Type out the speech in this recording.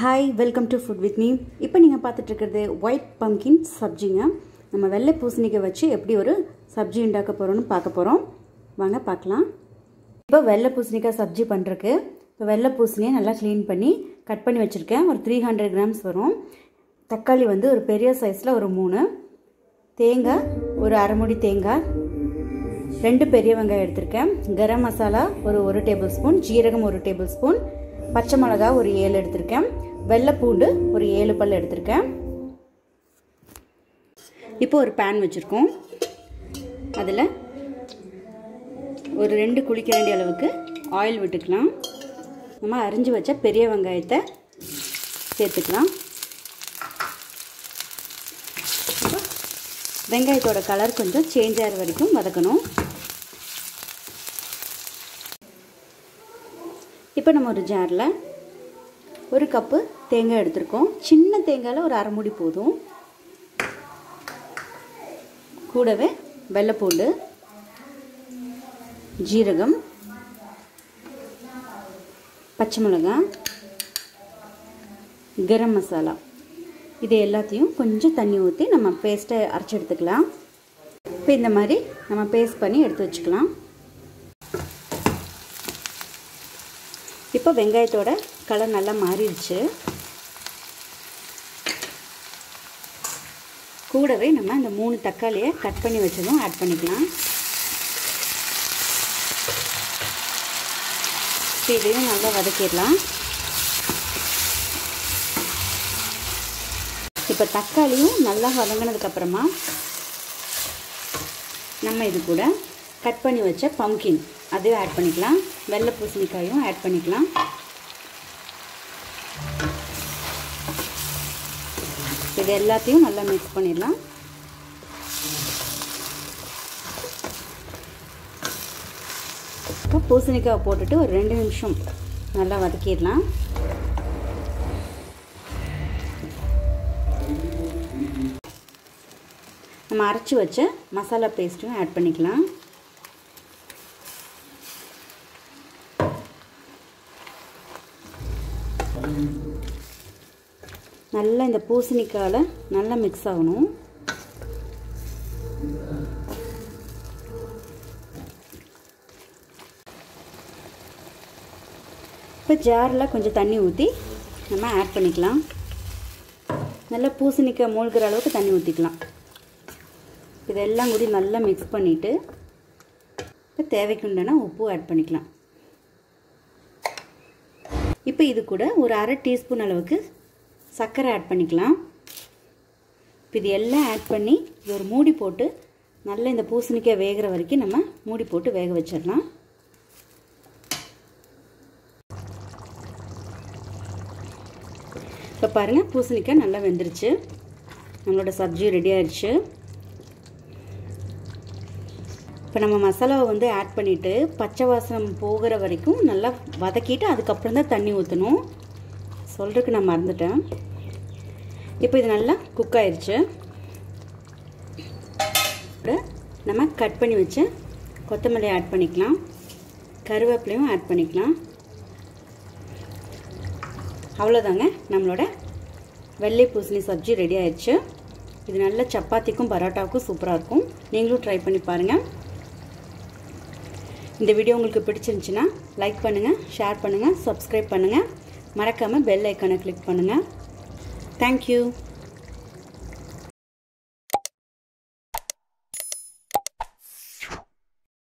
Hi welcome to food with me இப்போ நீங்கள் பார்த்துட்ருக்கிறது white pumpkin சப்ஜிங்க. நம்ம வெள்ளை பூசணிக்காய் வச்சு எப்படி ஒரு சப்ஜி உண்டாக்க போகிறோம்னு பார்க்க போகிறோம் வாங்க பார்க்கலாம். இப்போ வெள்ளை பூசணிக்காய் சப்ஜி பண்ணுறக்கு இப்போ வெள்ளை பூசணியை நல்லா க்ளீன் பண்ணி கட் பண்ணி வச்சுருக்கேன். ஒரு த்ரீ ஹண்ட்ரட் கிராம்ஸ் வரும். தக்காளி வந்து ஒரு பெரிய சைஸில் ஒரு மூணு. தேங்காய் ஒரு அரைமுடி தேங்காய். ரெண்டு பெரிய வெங்காயம் எடுத்திருக்கேன். கரம் மசாலா ஒரு ஒரு டேபிள் ஸ்பூன் ஜீரகம் ஒரு டேபிள் ஸ்பூன் பச்சை மிளகா ஒரு ஏழு எடுத்திருக்கேன். வெள்ளைப்பூண்டு ஒரு ஏழு பல் எடுத்திருக்கேன். இப்போ ஒரு பேன் வச்சுருக்கோம். அதில் ஒரு ரெண்டு குளிக்க வேண்டிய அளவுக்கு ஆயில் விட்டுக்கலாம். நம்ம அரிஞ்சு வச்ச பெரிய வெங்காயத்தை சேர்த்துக்கலாம். வெங்காயத்தோட கலர் கொஞ்சம் சேஞ்ச் ஆகிற வரைக்கும் வதக்கணும். இப்போ நம்ம ஒரு ஜாரில் ஒரு கப்பு தேங்காய் எடுத்திருக்கோம். சின்ன தேங்காயில் ஒரு அரை மூடி போதும். கூடவே வெள்ளைப்பூண்டு ஜீரகம் பச்சை மிளகாய் கரம் மசாலா. இது எல்லாத்தையும் கொஞ்சம் தண்ணி ஊற்றி நம்ம பேஸ்ட்டை அரைச்சி எடுத்துக்கலாம். இப்போ இந்த மாதிரி நம்ம பேஸ்ட் பண்ணி எடுத்து வச்சுக்கலாம். இப்போ வெங்காயத்தோட கலர் நல்லா மாறிடுச்சு. கூடவே நம்ம இந்த மூணு தக்காளியை கட் பண்ணி வச்சதும் ஆட் பண்ணிக்கலாம். இதையும் நல்லா வதக்கிடலாம். இப்போ தக்காளியும் நல்லா வதங்கினதுக்கப்புறமா நம்ம இது கூட கட் பண்ணி வச்ச பம்கின் அதையும் ஆட் பண்ணிக்கலாம். வெள்ளை பூசணிக்காயும் ஆட் பண்ணிக்கலாம். இது எல்லாத்தையும் நல்லா மிக்ஸ் பண்ணிடலாம். இப்போ பூசணிக்காய் போட்டுட்டு ஒரு ரெண்டு நிமிஷம் நல்லா வதக்கிடலாம். நம்ம அரைச்சி வச்ச மசாலா பேஸ்ட்டும் ஆட் பண்ணிக்கலாம். நல்லா இந்த பூசணிக்காயில் நல்லா மிக்ஸ் ஆகணும். இப்போ ஜாரில் கொஞ்சம் தண்ணி ஊற்றி நம்ம ஆட் பண்ணிக்கலாம். நல்லா பூசணிக்காய் மூழ்கிற அளவுக்கு தண்ணி ஊற்றிக்கலாம் இதெல்லாம் கூடி நல்லா மிக்ஸ் பண்ணிவிட்டு இப்போ தேவைக்குண்டான உப்பு ஆட் பண்ணிக்கலாம். இப்போ இது கூட ஒரு அரை டீஸ்பூன் அளவுக்கு சர்க்கரை ஆட் பண்ணிக்கலாம். இப்போ இது எல்லாம் ஆட் பண்ணி இது ஒரு மூடி போட்டு நல்லா இந்த பூசணிக்காய் வேகிற வரைக்கும் நம்ம மூடி போட்டு வேக வச்சிடலாம். இப்போ பாருங்கள் பூசணிக்காய் நல்லா வெந்துருச்சு. நம்மளோட சப்ஜி ரெடி ஆயிடுச்சு இப்போ நம்ம மசாலாவை வந்து ஆட் பண்ணிவிட்டு பச்சை வாசனம் போகிற வரைக்கும் நல்லா வதக்கிட்டு அதுக்கப்புறம் தான் தண்ணி ஊற்றணும் சொல்கிறதுக்கு நான் மறந்துட்டேன். இப்போ இது நல்லா குக் ஆயிடுச்சு நம்ம கட் பண்ணி வச்சு கொத்தமல்லி ஆட் பண்ணிக்கலாம். கருவேப்பிலையும் ஆட் பண்ணிக்கலாம். அவ்வளோதாங்க நம்மளோட வெள்ளை பூசணி சப்ஜி ரெடி ஆயிடுச்சு இது நல்ல சப்பாத்திக்கும் பரோட்டாவுக்கும் சூப்பராக இருக்கும். நீங்களும் ட்ரை பண்ணி பாருங்கள் இந்த வீடியோ உங்களுக்கு பிடிச்சிருந்துச்சின்னா லைக் பண்ணுங்கள் ஷேர் பண்ணுங்கள் சப்ஸ்கிரைப் பண்ணுங்கள் மறக்காமல் பெல் ஐக்கானை கிளிக் பண்ணுங்கள் தேங்க்யூ